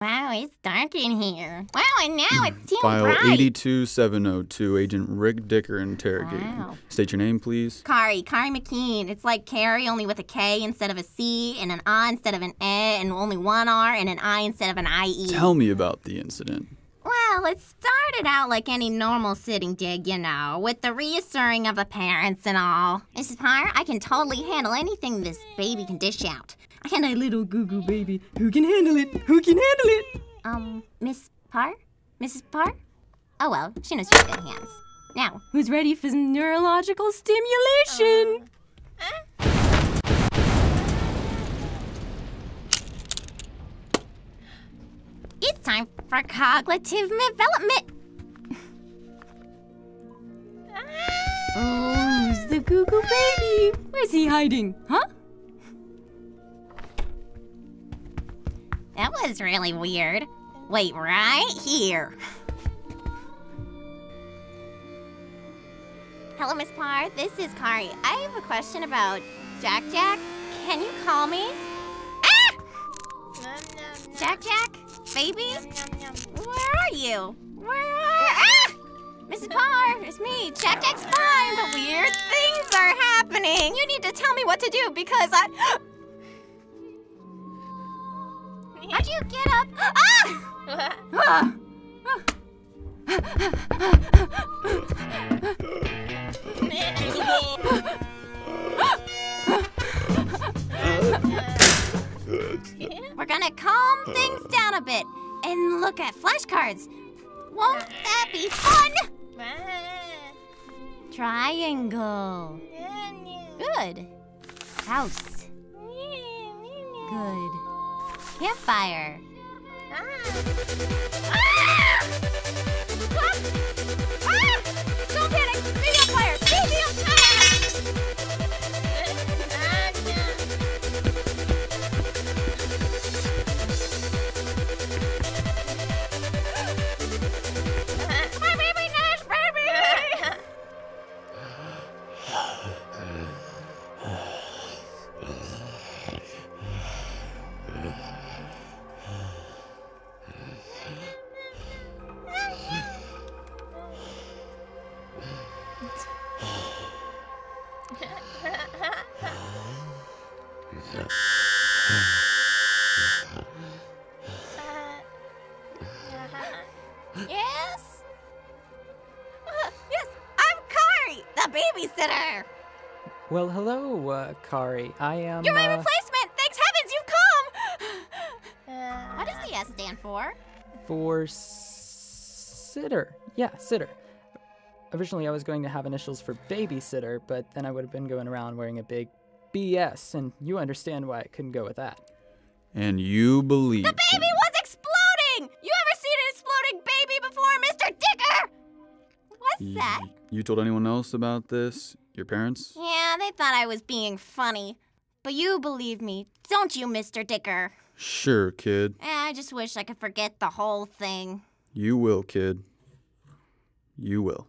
Wow, it's dark in here. Wow, and now it's mm. too File bright. 82702, Agent Rick Dicker interrogating. Wow. State your name, please. Kari, Kari McKeen. It's like Carrie, only with a K instead of a C, and an I instead of an E, and only one R, and an I instead of an IE. Tell me about the incident. Well, it started out like any normal sitting dig, you know, with the reassuring of the parents and all. Mrs. Parr, I can totally handle anything this baby can dish out. I can a little goo goo baby. Who can handle it? Who can handle it? Um, Miss Parr? Mrs. Parr? Oh well, she knows in good hands. Now, who's ready for some neurological stimulation? It's time for cognitive development. Oh, who's the Goo Goo Baby? Where's he hiding? Huh? That was really weird. Wait, right here. Hello, Miss Parr. This is Kari. I have a question about Jack Jack. Can you call me? Ah! Jack Jack? Baby? Where are you? Where are Ah! Mrs. Parr, it's me. Jack Jack's fine, but weird things are happening. You need to tell me what to do because I. How'd you get up? Ah! We're gonna calm things down a bit and look at flashcards. Won't that be fun? Triangle. Good. House. Good. Campfire. Ah! Ah! Ah! Yes? Uh, yes, I'm Kari, the babysitter. Well, hello, uh, Kari. I am. You're my uh, replacement. Thanks heavens you've come. what does the S stand for? for sitter. Yeah, sitter. Originally, I was going to have initials for babysitter, but then I would have been going around wearing a big BS, and you understand why I couldn't go with that. And you believe. The baby was exploding. You ever seen an exploding baby before, Mr. Dicker? What's that? You told anyone else about this? Your parents? Yeah, they thought I was being funny. But you believe me, don't you, Mr. Dicker? Sure, kid. Eh, I just wish I could forget the whole thing. You will, kid. You will.